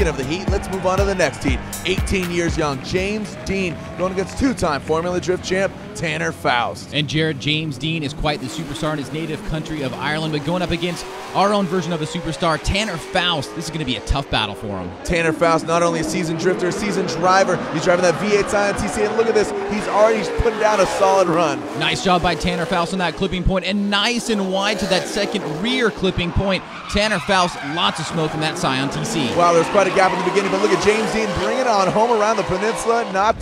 Speaking of the heat, let's move on to the next heat. 18 years young, James Deane going against two-time Formula Drift champ Tanner Foust. And Jared James Deane is quite the superstar in his native country of Ireland, but going up against our own version of a superstar, Tanner Foust. This is going to be a tough battle for him. Tanner Foust, not only a seasoned drifter, a seasoned driver. He's driving that V8 Scion TC, and look at this. He's already putting down a solid run. Nice job by Tanner Foust on that clipping point, and nice and wide to that second rear clipping point. Tanner Foust, lots of smoke from that Scion TC. Wow, there's quite a gap in the beginning, but look at James Deane bringing it on home around the peninsula. Not